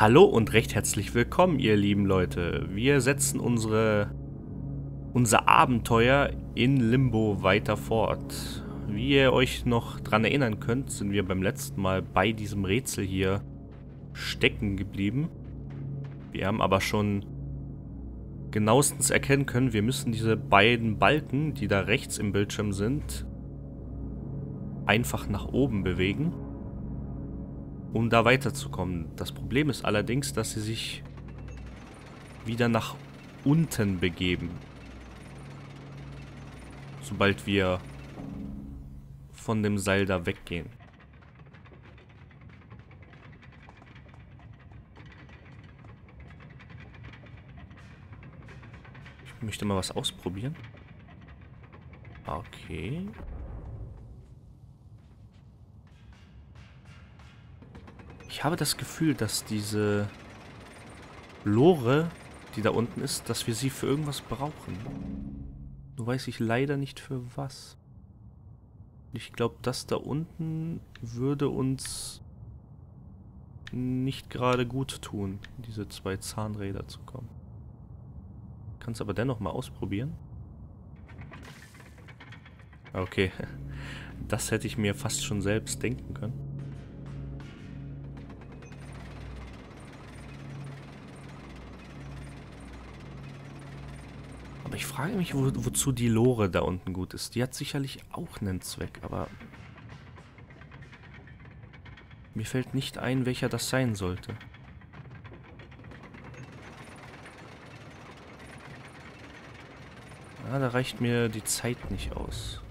Hallo und recht herzlich willkommen, ihr lieben Leute. Wir setzen unsere, unser Abenteuer in Limbo weiter fort. Wie ihr euch noch dran erinnern könnt, sind wir beim letzten Mal bei diesem Rätsel hier stecken geblieben. Wir haben aber schon genauestens erkennen können, wir müssen diese beiden Balken, die da rechts im Bildschirm sind, einfach nach oben bewegen um da weiterzukommen. Das Problem ist allerdings, dass sie sich wieder nach unten begeben. Sobald wir von dem Seil da weggehen. Ich möchte mal was ausprobieren. Okay. Ich habe das Gefühl, dass diese Lore, die da unten ist, dass wir sie für irgendwas brauchen. Nur weiß ich leider nicht für was. Ich glaube, das da unten würde uns nicht gerade gut tun, diese zwei Zahnräder zu kommen. Kann es aber dennoch mal ausprobieren. Okay, das hätte ich mir fast schon selbst denken können. Ich frage mich, wo, wozu die Lore da unten gut ist. Die hat sicherlich auch einen Zweck, aber... Mir fällt nicht ein, welcher das sein sollte. Ah, da reicht mir die Zeit nicht aus.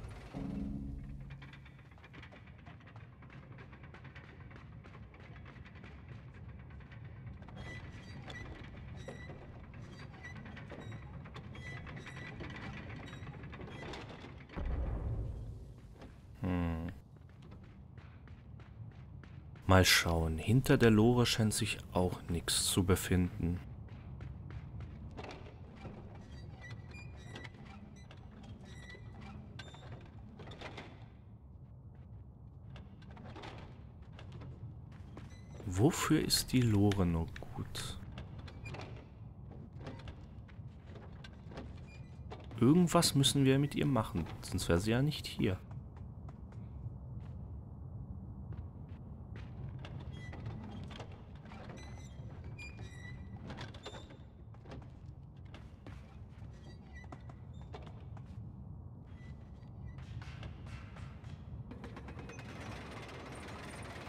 Mal schauen. Hinter der Lore scheint sich auch nichts zu befinden. Wofür ist die Lore nur gut? Irgendwas müssen wir mit ihr machen, sonst wäre sie ja nicht hier.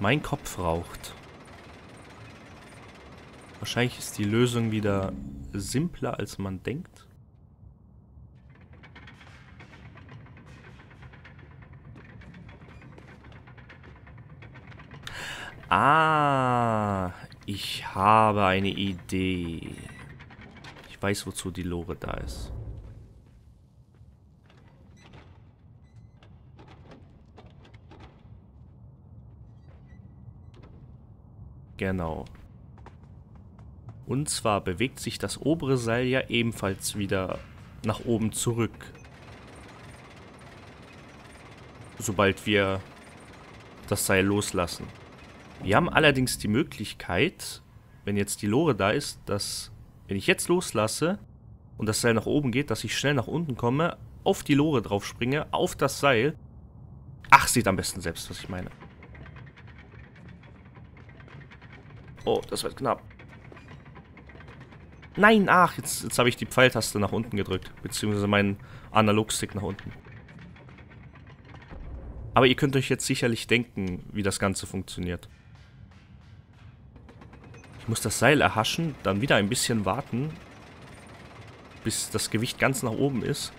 Mein Kopf raucht. Wahrscheinlich ist die Lösung wieder simpler, als man denkt. Ah, ich habe eine Idee. Ich weiß, wozu die Lore da ist. Genau. Und zwar bewegt sich das obere Seil ja ebenfalls wieder nach oben zurück. Sobald wir das Seil loslassen. Wir haben allerdings die Möglichkeit, wenn jetzt die Lore da ist, dass, wenn ich jetzt loslasse und das Seil nach oben geht, dass ich schnell nach unten komme, auf die Lore drauf springe, auf das Seil. Ach, sieht am besten selbst, was ich meine. Oh, das wird knapp. Nein, ach, jetzt, jetzt habe ich die Pfeiltaste nach unten gedrückt. Beziehungsweise meinen Analogstick nach unten. Aber ihr könnt euch jetzt sicherlich denken, wie das Ganze funktioniert. Ich muss das Seil erhaschen, dann wieder ein bisschen warten, bis das Gewicht ganz nach oben ist.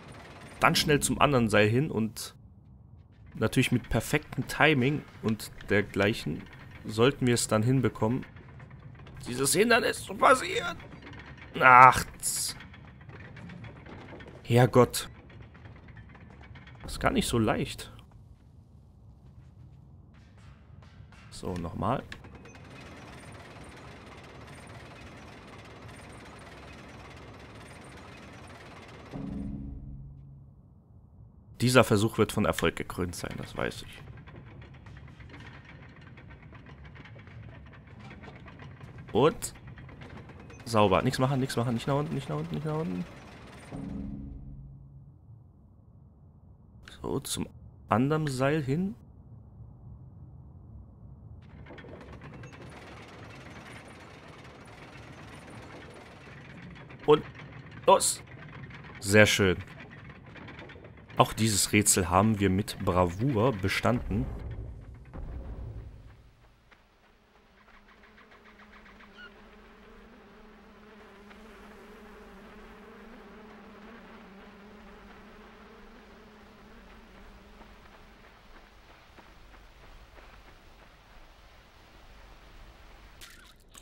Dann schnell zum anderen Seil hin und natürlich mit perfektem Timing und dergleichen sollten wir es dann hinbekommen, dieses Hindernis zu passieren. Nachts. Herrgott. Das ist gar nicht so leicht. So, nochmal. Dieser Versuch wird von Erfolg gekrönt sein, das weiß ich. Und sauber. Nichts machen, nichts machen, nicht nach unten, nicht nach unten, nicht nach unten. So, zum anderen Seil hin. Und los. Sehr schön. Auch dieses Rätsel haben wir mit Bravour bestanden.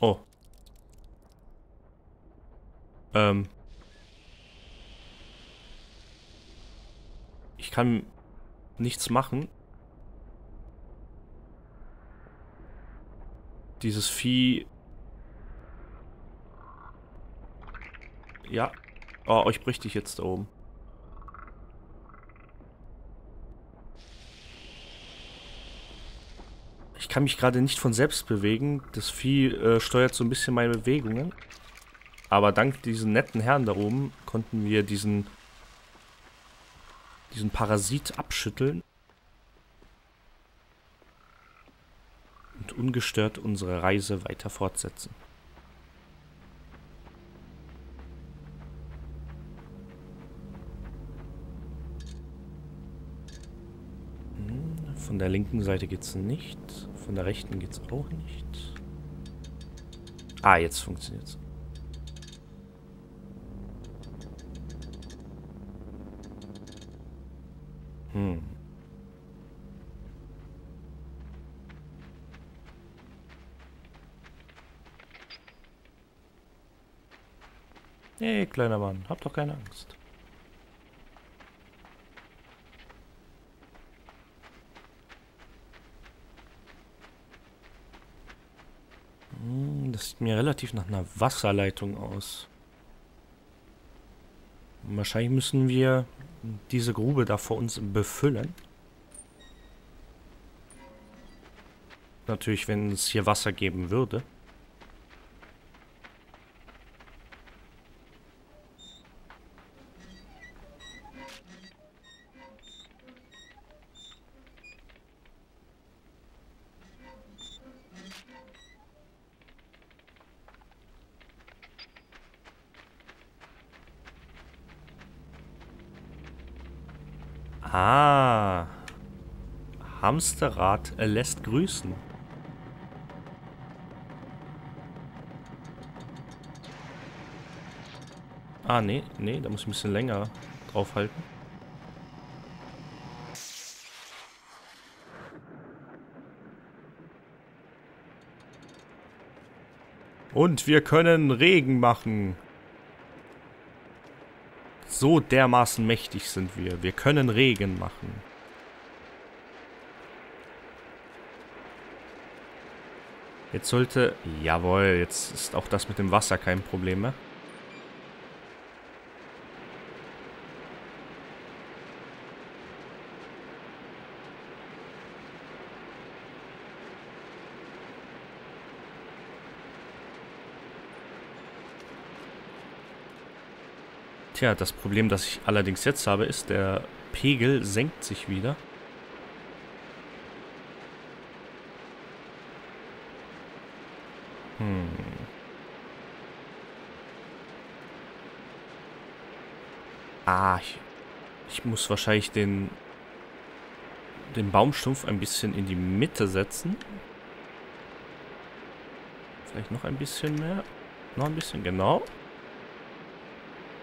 Oh. Ähm. Ich kann nichts machen. Dieses Vieh... Ja. Oh, euch bräuchte ich jetzt da oben. Ich kann mich gerade nicht von selbst bewegen. Das Vieh äh, steuert so ein bisschen meine Bewegungen. Aber dank diesen netten Herren da oben konnten wir diesen diesen Parasit abschütteln und ungestört unsere Reise weiter fortsetzen. Hm, von der linken Seite geht's nicht. Von der rechten geht's auch nicht. Ah, jetzt funktioniert's. Hm. Hey, kleiner Mann, hab doch keine Angst. Hm, das sieht mir relativ nach einer Wasserleitung aus. Wahrscheinlich müssen wir diese Grube da vor uns befüllen. Natürlich, wenn es hier Wasser geben würde. Ah. Hamsterrad lässt grüßen. Ah, nee, nee, da muss ich ein bisschen länger draufhalten. Und wir können Regen machen. So dermaßen mächtig sind wir. Wir können Regen machen. Jetzt sollte... Jawohl, jetzt ist auch das mit dem Wasser kein Problem mehr. Tja, das Problem, das ich allerdings jetzt habe, ist, der Pegel senkt sich wieder. Hm. Ah, ich, ich muss wahrscheinlich den, den Baumstumpf ein bisschen in die Mitte setzen. Vielleicht noch ein bisschen mehr. Noch ein bisschen, genau.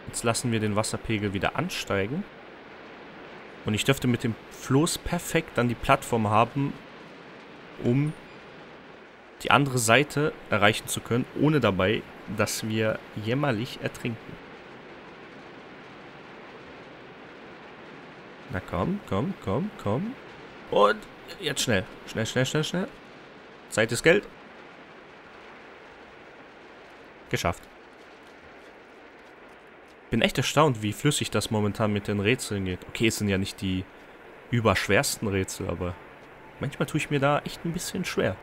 Jetzt lassen wir den Wasserpegel wieder ansteigen. Und ich dürfte mit dem Floß perfekt dann die Plattform haben, um die andere Seite erreichen zu können, ohne dabei, dass wir jämmerlich ertrinken. Na komm, komm, komm, komm. Und jetzt schnell. Schnell, schnell, schnell, schnell. Zeit ist Geld. Geschafft bin echt erstaunt, wie flüssig das momentan mit den Rätseln geht. Okay, es sind ja nicht die überschwersten Rätsel, aber manchmal tue ich mir da echt ein bisschen schwer.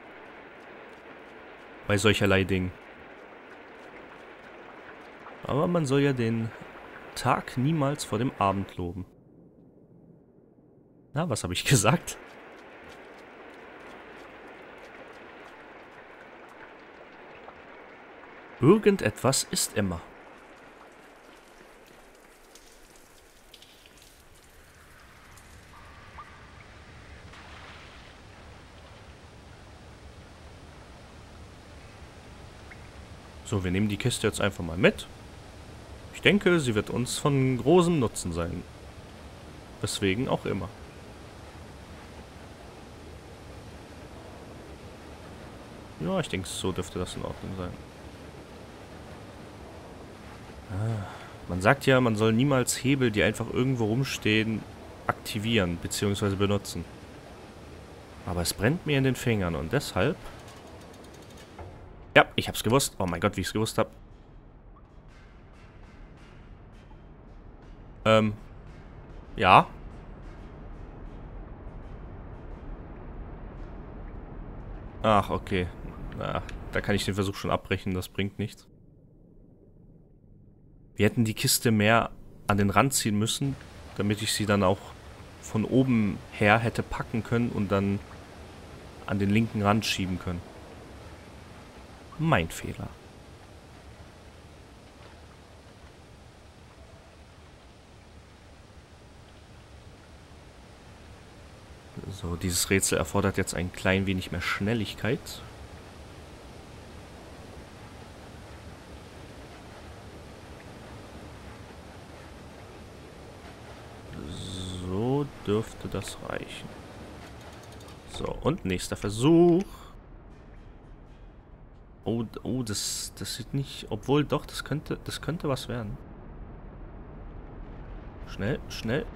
Bei solcherlei Dingen. Aber man soll ja den Tag niemals vor dem Abend loben. Na, was habe ich gesagt? Irgendetwas ist immer. So, wir nehmen die Kiste jetzt einfach mal mit. Ich denke, sie wird uns von großem Nutzen sein. Weswegen auch immer. Ja, ich denke, so dürfte das in Ordnung sein. Ah, man sagt ja, man soll niemals Hebel, die einfach irgendwo rumstehen, aktivieren bzw. benutzen. Aber es brennt mir in den Fingern und deshalb ja, ich hab's gewusst. Oh mein Gott, wie ich's gewusst hab. Ähm. Ja. Ach, okay. Na, da kann ich den Versuch schon abbrechen, das bringt nichts. Wir hätten die Kiste mehr an den Rand ziehen müssen, damit ich sie dann auch von oben her hätte packen können und dann an den linken Rand schieben können. Mein Fehler. So, dieses Rätsel erfordert jetzt ein klein wenig mehr Schnelligkeit. So dürfte das reichen. So, und nächster Versuch. Oh, oh, das, das sieht nicht... Obwohl, doch, das könnte, das könnte was werden. Schnell, schnell.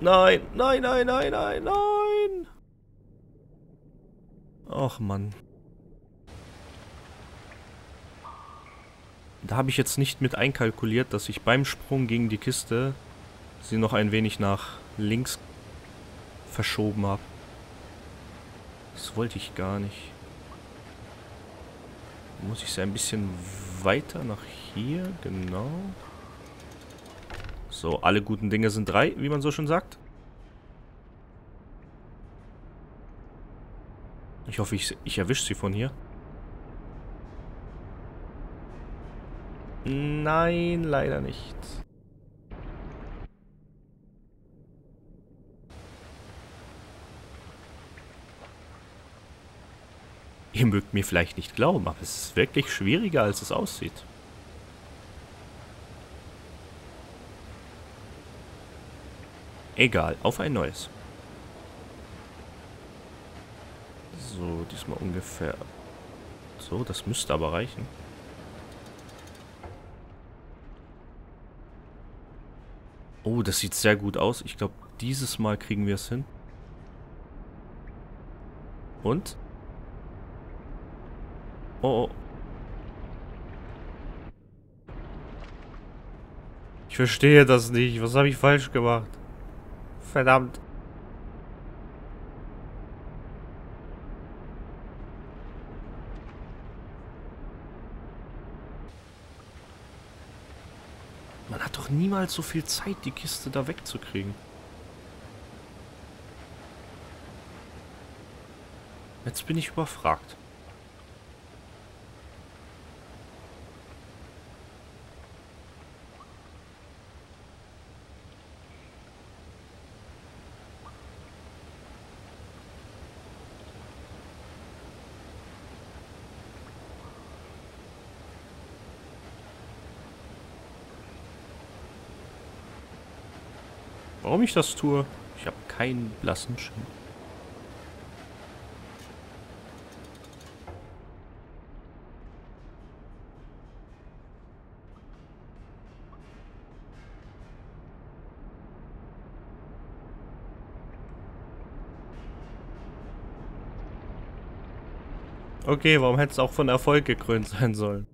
Nein, nein, nein, nein, nein, nein. Ach, Mann. Da habe ich jetzt nicht mit einkalkuliert, dass ich beim Sprung gegen die Kiste sie noch ein wenig nach links verschoben habe. Das wollte ich gar nicht. Muss ich sie ein bisschen weiter nach hier? Genau. So, alle guten Dinge sind drei, wie man so schon sagt. Ich hoffe, ich, ich erwische sie von hier. Nein, leider nicht. Ihr mögt mir vielleicht nicht glauben, aber es ist wirklich schwieriger, als es aussieht. Egal, auf ein neues. So, diesmal ungefähr. So, das müsste aber reichen. Oh, das sieht sehr gut aus. Ich glaube, dieses Mal kriegen wir es hin. Und? Oh, oh. Ich verstehe das nicht. Was habe ich falsch gemacht? Verdammt. Man hat doch niemals so viel Zeit, die Kiste da wegzukriegen. Jetzt bin ich überfragt. Warum ich das tue? Ich habe keinen blassen Schimmer. Okay, warum hätte es auch von Erfolg gekrönt sein sollen?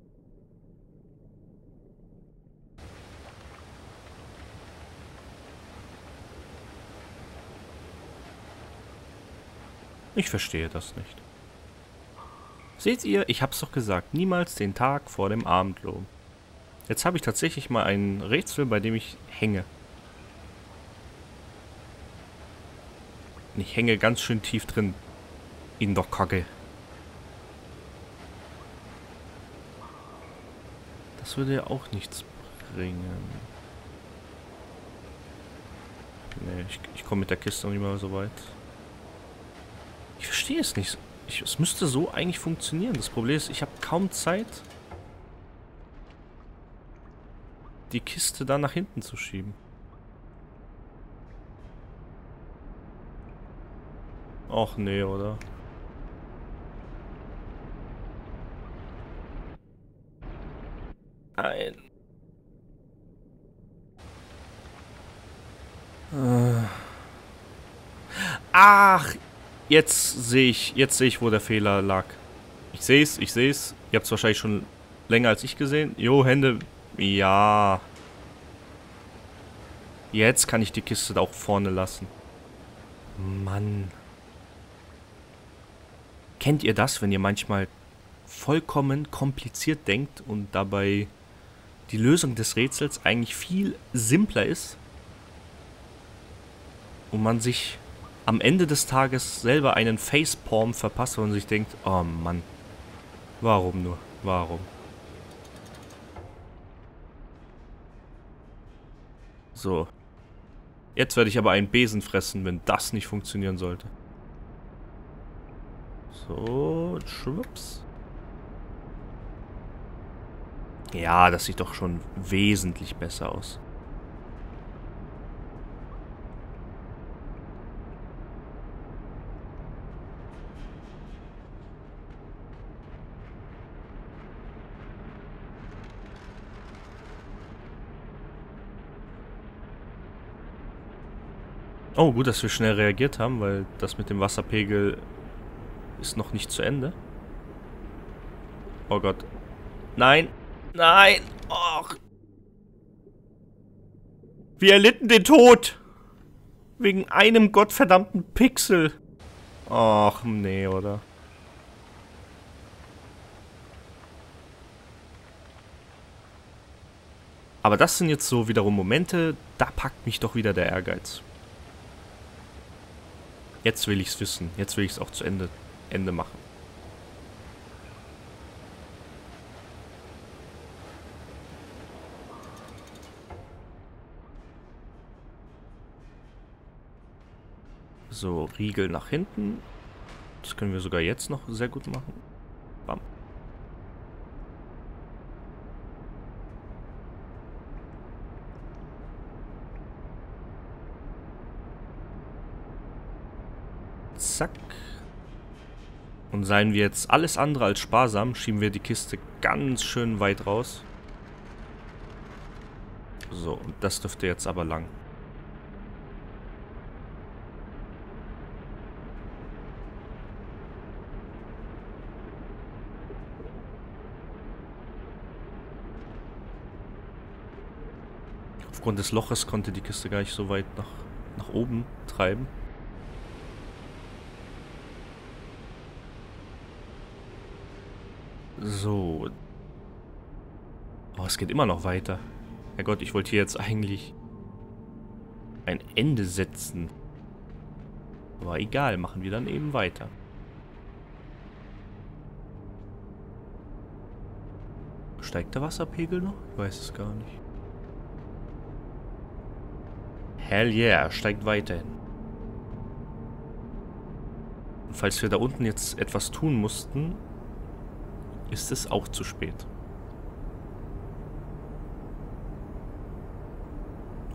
Ich verstehe das nicht. Seht ihr, ich hab's doch gesagt, niemals den Tag vor dem Abend loben. Jetzt habe ich tatsächlich mal ein Rätsel, bei dem ich hänge. Ich hänge ganz schön tief drin. In der Kacke. Das würde ja auch nichts bringen. Nee, ich, ich komme mit der Kiste noch nicht mal so weit. Ich verstehe es nicht. Ich, es müsste so eigentlich funktionieren. Das Problem ist, ich habe kaum Zeit, die Kiste da nach hinten zu schieben. Och nee, oder? Nein. Äh. Ach, jetzt sehe ich, jetzt sehe ich, wo der Fehler lag. Ich sehe es, ich sehe es. Ihr habt es wahrscheinlich schon länger als ich gesehen. Jo, Hände. Ja. Jetzt kann ich die Kiste da auch vorne lassen. Mann. Kennt ihr das, wenn ihr manchmal vollkommen kompliziert denkt und dabei die Lösung des Rätsels eigentlich viel simpler ist und man sich am Ende des Tages selber einen Facepalm verpasst und sich denkt, oh Mann, warum nur, warum? So. Jetzt werde ich aber einen Besen fressen, wenn das nicht funktionieren sollte. So, schwupps. Ja, das sieht doch schon wesentlich besser aus. Oh, gut, dass wir schnell reagiert haben, weil das mit dem Wasserpegel ist noch nicht zu Ende. Oh Gott. Nein. Nein. Och. Wir erlitten den Tod. Wegen einem gottverdammten Pixel. Ach, nee, oder? Aber das sind jetzt so wiederum Momente, da packt mich doch wieder der Ehrgeiz. Jetzt will ich es wissen. Jetzt will ich es auch zu Ende, Ende machen. So, Riegel nach hinten. Das können wir sogar jetzt noch sehr gut machen. Bam. Und seien wir jetzt alles andere als sparsam, schieben wir die Kiste ganz schön weit raus. So, und das dürfte jetzt aber lang. Aufgrund des Loches konnte die Kiste gar nicht so weit nach, nach oben treiben. So. Oh, es geht immer noch weiter. Herrgott, ich wollte hier jetzt eigentlich ein Ende setzen. Aber egal, machen wir dann eben weiter. Steigt der Wasserpegel noch? Ich weiß es gar nicht. Hell yeah, steigt weiterhin. Und falls wir da unten jetzt etwas tun mussten, ist es auch zu spät.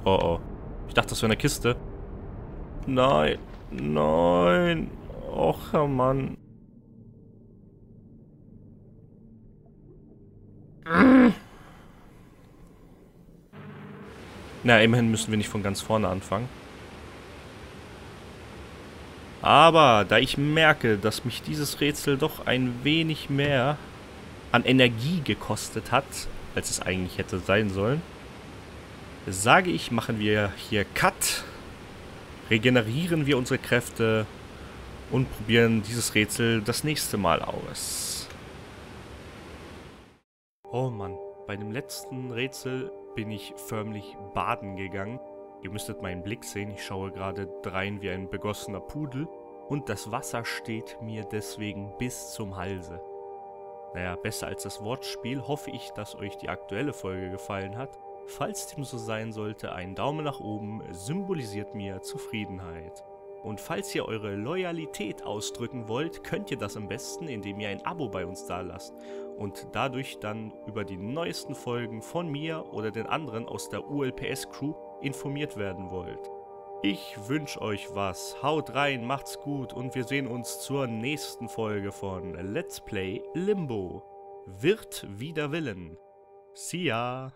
Oh oh. Ich dachte, das wäre eine Kiste. Nein. Nein. Och, Mann. Na, immerhin müssen wir nicht von ganz vorne anfangen. Aber da ich merke, dass mich dieses Rätsel doch ein wenig mehr an Energie gekostet hat, als es eigentlich hätte sein sollen, sage ich, machen wir hier Cut, regenerieren wir unsere Kräfte und probieren dieses Rätsel das nächste Mal aus. Oh Mann. bei dem letzten Rätsel bin ich förmlich baden gegangen. Ihr müsstet meinen Blick sehen, ich schaue gerade drein wie ein begossener Pudel und das Wasser steht mir deswegen bis zum Halse. Naja, besser als das Wortspiel hoffe ich, dass euch die aktuelle Folge gefallen hat. Falls dem so sein sollte, ein Daumen nach oben symbolisiert mir Zufriedenheit. Und falls ihr eure Loyalität ausdrücken wollt, könnt ihr das am besten, indem ihr ein Abo bei uns da lasst und dadurch dann über die neuesten Folgen von mir oder den anderen aus der ULPS Crew informiert werden wollt. Ich wünsche euch was, haut rein, macht's gut und wir sehen uns zur nächsten Folge von Let's Play Limbo. Wird wider Willen. See ya!